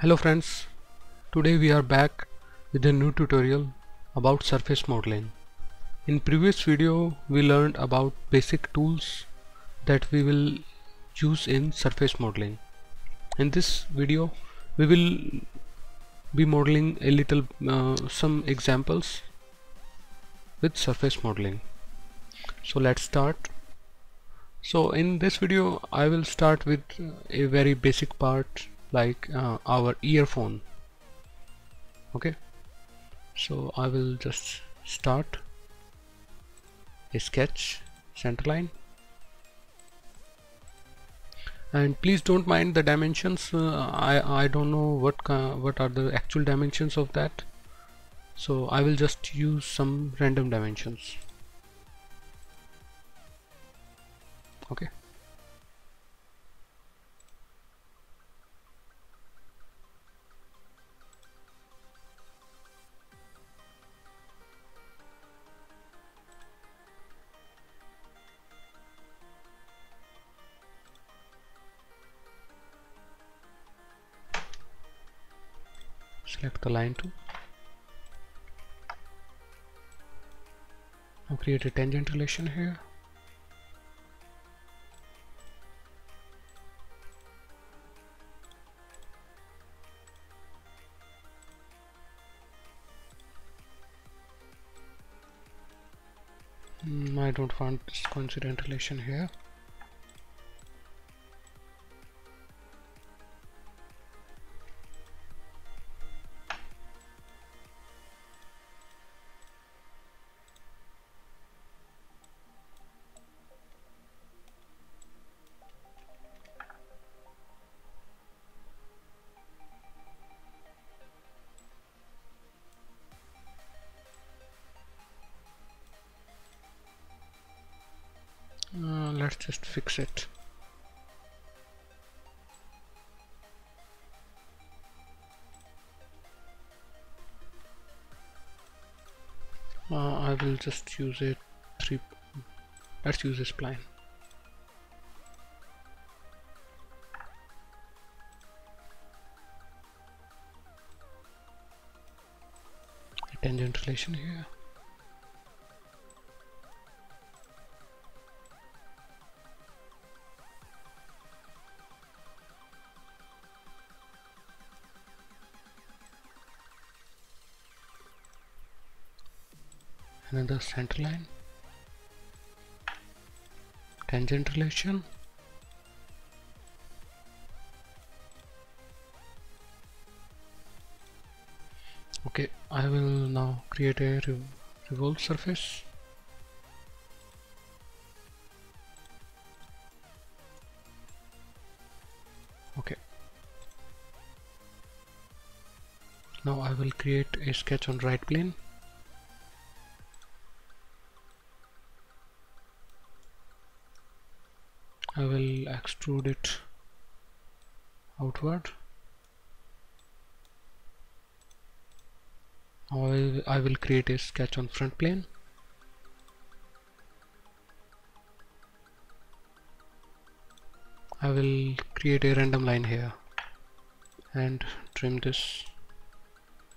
Hello friends, today we are back with a new tutorial about surface modeling. In previous video we learned about basic tools that we will use in surface modeling. In this video we will be modeling a little uh, some examples with surface modeling. So let's start. So in this video I will start with a very basic part like uh, our earphone. Okay? So I will just start a sketch centerline and please don't mind the dimensions uh, I, I don't know what what are the actual dimensions of that. So I will just use some random dimensions. Okay the line tool now create a tangent relation here. Mm, I don't want this coincident relation here let's just fix it. Uh, I will just use it three let's use this spline tangent relation here another center line. Tangent relation. Okay I will now create a rev revolve surface. Okay. Now I will create a sketch on right plane I will extrude it outward. I will create a sketch on front plane. I will create a random line here and trim this.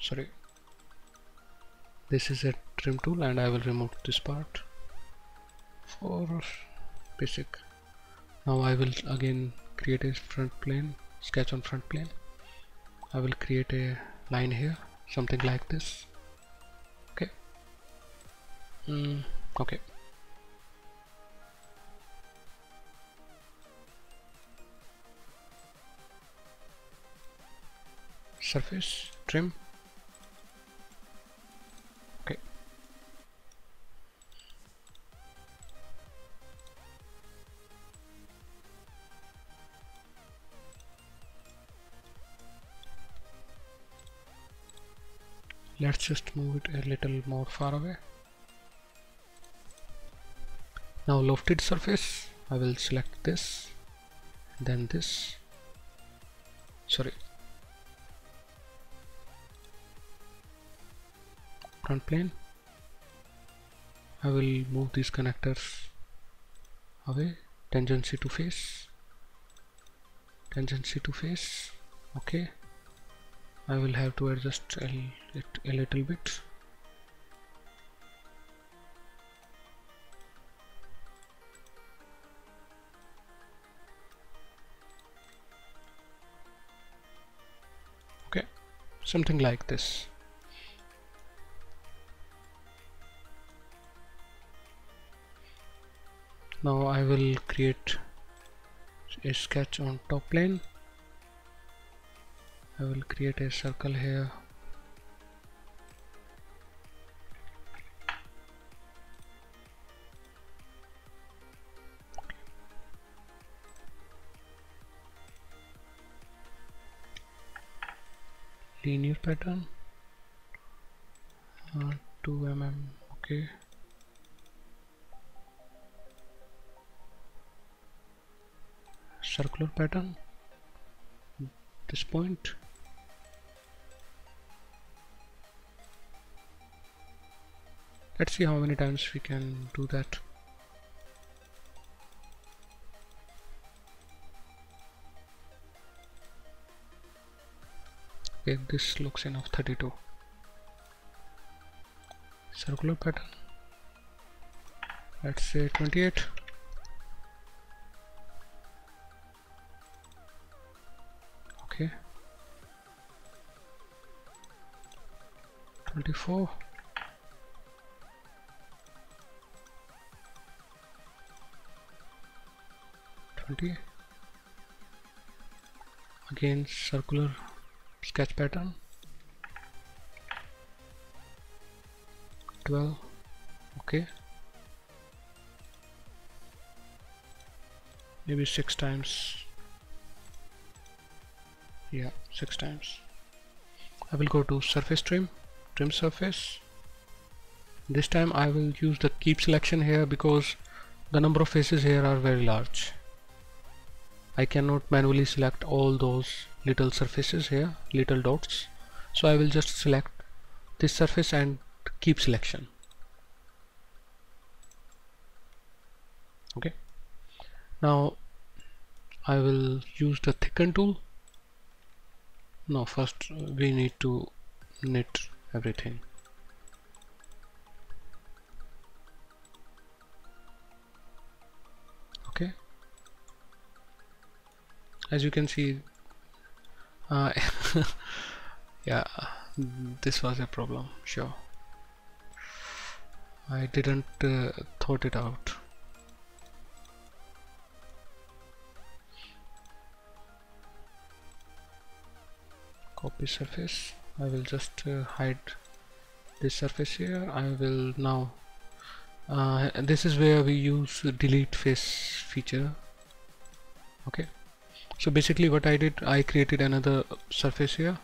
Sorry. This is a trim tool and I will remove this part for basic now I will again create a front plane sketch on front plane. I will create a line here something like this. Okay. Mm, okay. Surface trim let's just move it a little more far away. Now lofted surface I will select this then this. Sorry. Front plane. I will move these connectors away. Tangency to face. Tangency to face. Okay I will have to adjust it a little bit. Okay something like this. Now I will create a sketch on top plane I will create a circle here. Linear pattern. Uh, 2 mm okay. Circular pattern. This point let's see how many times we can do that. Okay this looks enough 32 circular pattern. Let's say 28 okay. 24 20 again circular sketch pattern. 12 okay. Maybe six times. Yeah six times. I will go to surface trim trim surface. This time I will use the keep selection here because the number of faces here are very large I cannot manually select all those little surfaces here little dots. So I will just select this surface and keep selection. Okay. Now I will use the thicken tool. Now first we need to knit everything as you can see. Uh, yeah this was a problem sure. I didn't uh, thought it out. Copy surface. I will just uh, hide this surface here. I will now uh, this is where we use delete face feature. Okay so basically what I did I created another surface here.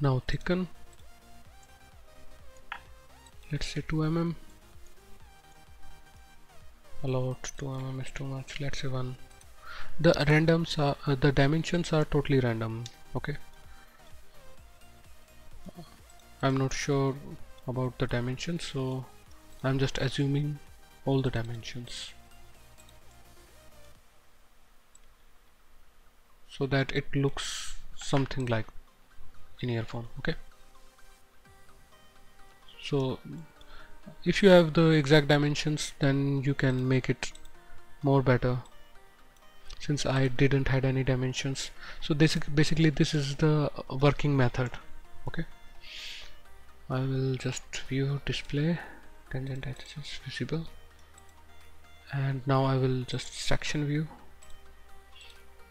Now thicken. Let's say 2 mm allowed 2 mm is too much. Let's say 1 the randoms are uh, the dimensions are totally random okay I'm not sure about the dimensions so I'm just assuming all the dimensions. So that it looks something like in earphone okay? So if you have the exact dimensions then you can make it more better. Since I didn't had any dimensions. So this basically this is the working method okay I will just view display tangent edges visible. And now I will just section view.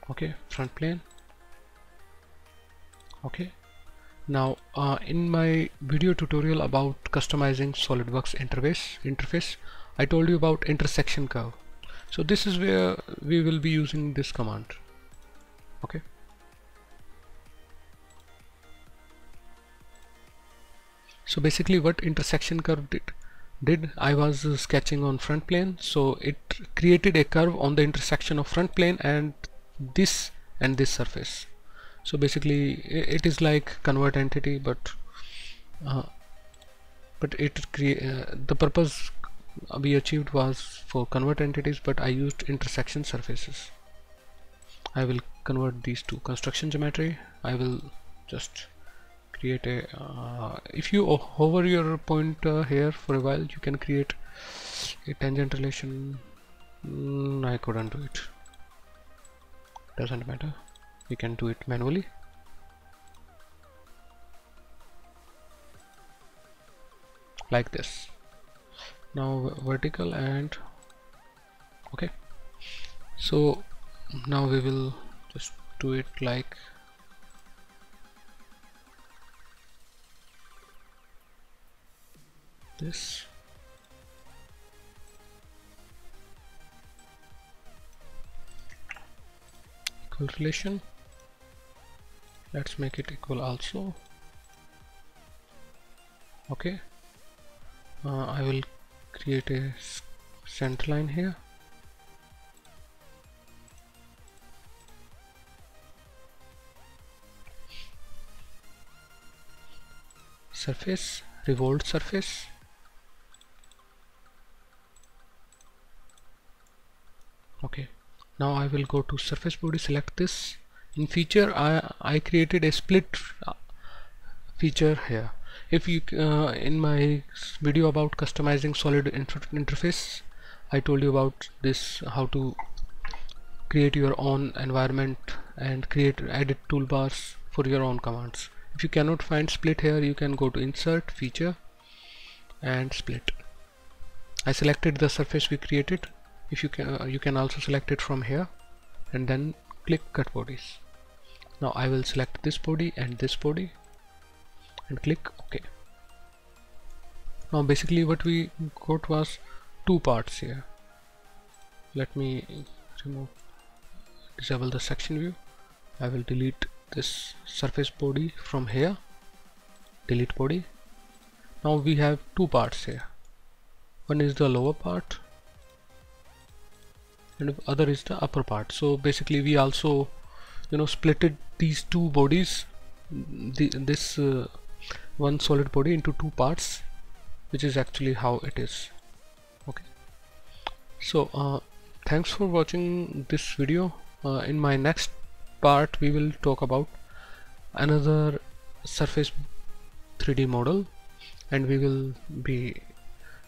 Okay front plane. Okay. Now uh, in my video tutorial about customizing SolidWorks interface interface I told you about intersection curve. So this is where we will be using this command. Okay so basically what intersection curve did did I was sketching on front plane. So it created a curve on the intersection of front plane and this and this surface. So basically it is like convert entity but uh, but it create uh, the purpose we achieved was for convert entities but I used intersection surfaces. I will convert these to construction geometry I will just create a uh, if you hover your pointer here for a while you can create a tangent relation. Mm, I couldn't do it. Doesn't matter. You can do it manually. Like this. Now vertical and okay. So now we will just do it like this. Equal relation. Let's make it equal also. Okay. Uh, I will create a center line here. Surface. Revolved surface okay. Now I will go to surface body select this. In feature I, I created a split uh, feature here. If you uh, in my video about customizing solid inter interface I told you about this how to create your own environment and create edit toolbars for your own commands. If you cannot find split here you can go to insert feature and split. I selected the surface we created if you can uh, you can also select it from here and then click cut bodies. Now I will select this body and this body and click OK. Now basically what we got was two parts here. Let me remove disable the section view. I will delete this surface body from here. Delete body. Now we have two parts here. One is the lower part and other is the upper part. So basically we also you know splitted these two bodies the, this uh, one solid body into two parts which is actually how it is. Okay. So uh, thanks for watching this video. Uh, in my next part we will talk about another surface 3d model and we will be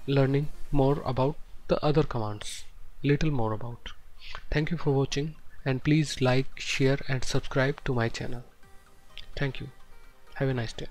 learning more about the other commands little more about. Thank you for watching and please like share and subscribe to my channel. Thank you. Have a nice day